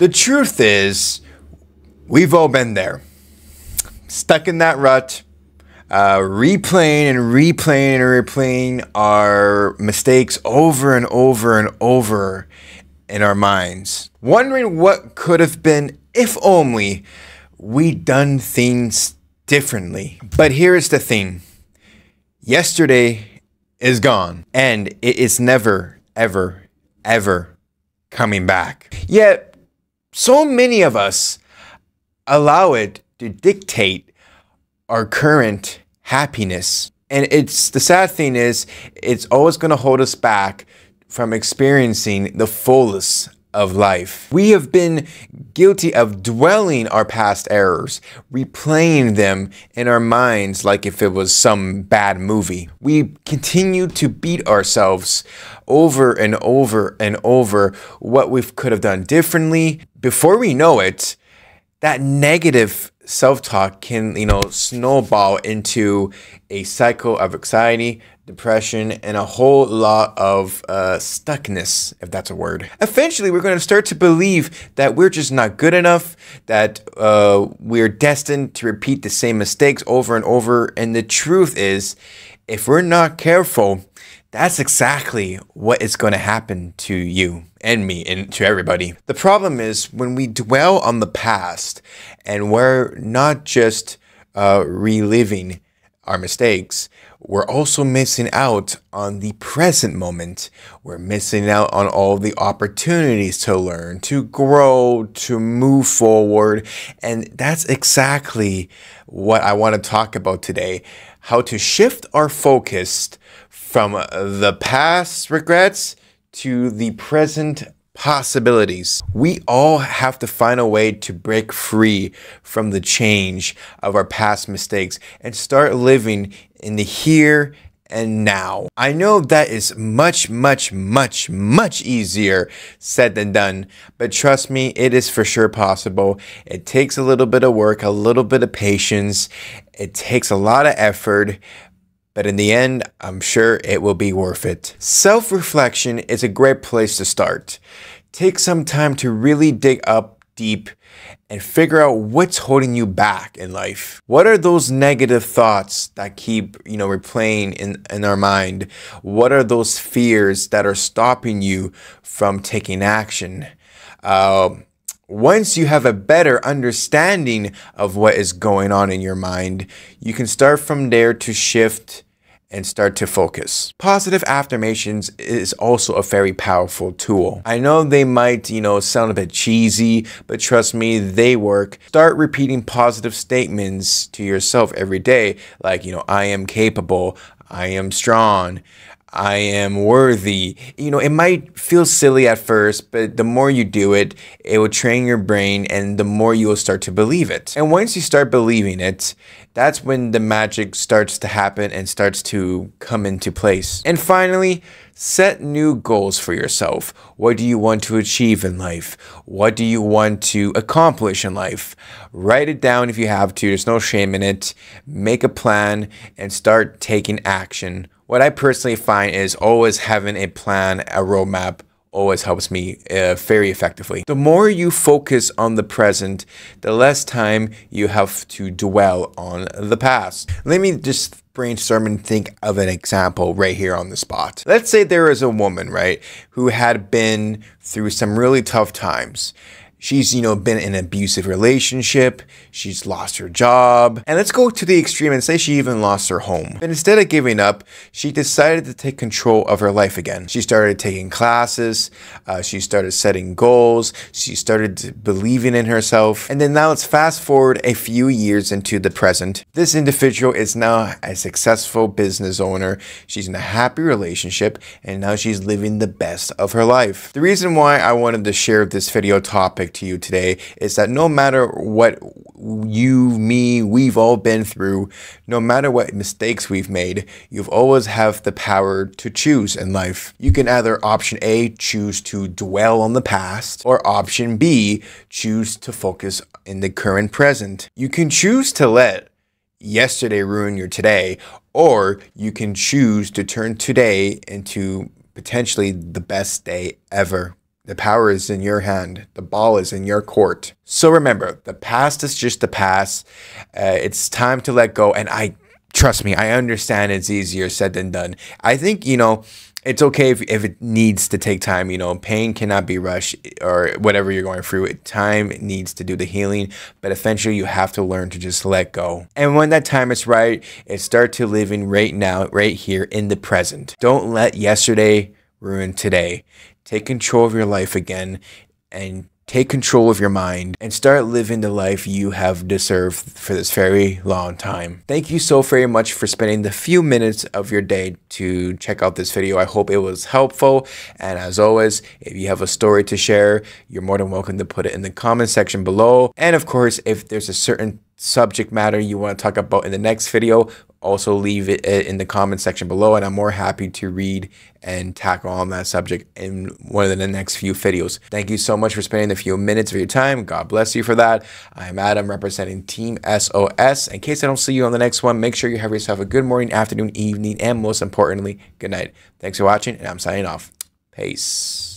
The truth is, we've all been there. Stuck in that rut, uh, replaying and replaying and replaying our mistakes over and over and over in our minds. Wondering what could have been if only we done things differently. But here's the thing. Yesterday is gone and it is never, ever, ever coming back. Yet, so many of us allow it to dictate our current happiness. And it's the sad thing is, it's always going to hold us back from experiencing the fullest of life. We have been guilty of dwelling our past errors, replaying them in our minds like if it was some bad movie. We continue to beat ourselves over and over and over what we could have done differently. Before we know it, that negative self-talk can, you know, snowball into a cycle of anxiety, depression, and a whole lot of uh, stuckness, if that's a word. Eventually, we're going to start to believe that we're just not good enough, that uh, we're destined to repeat the same mistakes over and over. And the truth is, if we're not careful, that's exactly what is going to happen to you and me and to everybody. The problem is when we dwell on the past and we're not just uh, reliving our mistakes, we're also missing out on the present moment. We're missing out on all the opportunities to learn, to grow, to move forward. And that's exactly what I want to talk about today how to shift our focus from uh, the past regrets to the present possibilities. We all have to find a way to break free from the change of our past mistakes and start living in the here and now. I know that is much, much, much, much easier said than done, but trust me, it is for sure possible. It takes a little bit of work, a little bit of patience, it takes a lot of effort, but in the end, I'm sure it will be worth it. Self reflection is a great place to start. Take some time to really dig up deep and figure out what's holding you back in life. What are those negative thoughts that keep, you know, replaying in, in our mind? What are those fears that are stopping you from taking action? Uh, once you have a better understanding of what is going on in your mind, you can start from there to shift and start to focus. Positive affirmations is also a very powerful tool. I know they might, you know, sound a bit cheesy, but trust me, they work. Start repeating positive statements to yourself every day, like, you know, I am capable, I am strong, I am worthy. You know, it might feel silly at first, but the more you do it, it will train your brain and the more you will start to believe it. And once you start believing it, that's when the magic starts to happen and starts to come into place. And finally, set new goals for yourself. What do you want to achieve in life? What do you want to accomplish in life? Write it down if you have to, there's no shame in it. Make a plan and start taking action what I personally find is always having a plan, a roadmap, always helps me uh, very effectively. The more you focus on the present, the less time you have to dwell on the past. Let me just brainstorm and think of an example right here on the spot. Let's say there is a woman, right, who had been through some really tough times She's, you know, been in an abusive relationship. She's lost her job. And let's go to the extreme and say she even lost her home. And instead of giving up, she decided to take control of her life again. She started taking classes. Uh, she started setting goals. She started believing in herself. And then now let's fast forward a few years into the present. This individual is now a successful business owner. She's in a happy relationship and now she's living the best of her life. The reason why I wanted to share this video topic to you today is that no matter what you, me, we've all been through, no matter what mistakes we've made, you've always have the power to choose in life. You can either option A, choose to dwell on the past, or option B, choose to focus in the current present. You can choose to let yesterday ruin your today, or you can choose to turn today into potentially the best day ever The power is in your hand. The ball is in your court. So remember, the past is just the past. Uh, it's time to let go. And I trust me, I understand it's easier said than done. I think, you know, it's okay if, if it needs to take time. You know, pain cannot be rushed or whatever you're going through. Time needs to do the healing, but eventually you have to learn to just let go. And when that time is right, it start to live in right now, right here in the present. Don't let yesterday ruin today. Take control of your life again and take control of your mind and start living the life you have deserved for this very long time. Thank you so very much for spending the few minutes of your day to check out this video. I hope it was helpful. And as always, if you have a story to share, you're more than welcome to put it in the comment section below. And of course, if there's a certain subject matter you want to talk about in the next video, also leave it eh, in the comment section below and I'm more happy to read and tackle on that subject in one of the next few videos. Thank you so much for spending a few minutes of your time. God bless you for that. I'm Adam representing Team SOS. In case I don't see you on the next one, make sure you have yourself a good morning, afternoon, evening, and most importantly, good night. Thanks for watching and I'm signing off. Peace.